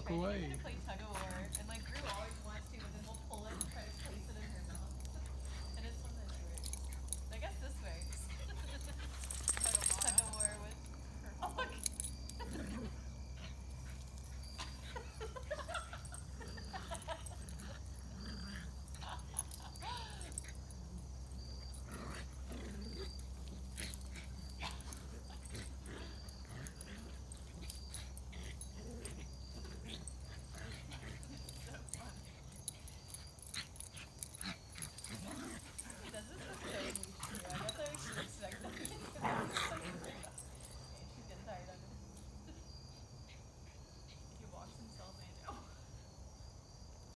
walk away.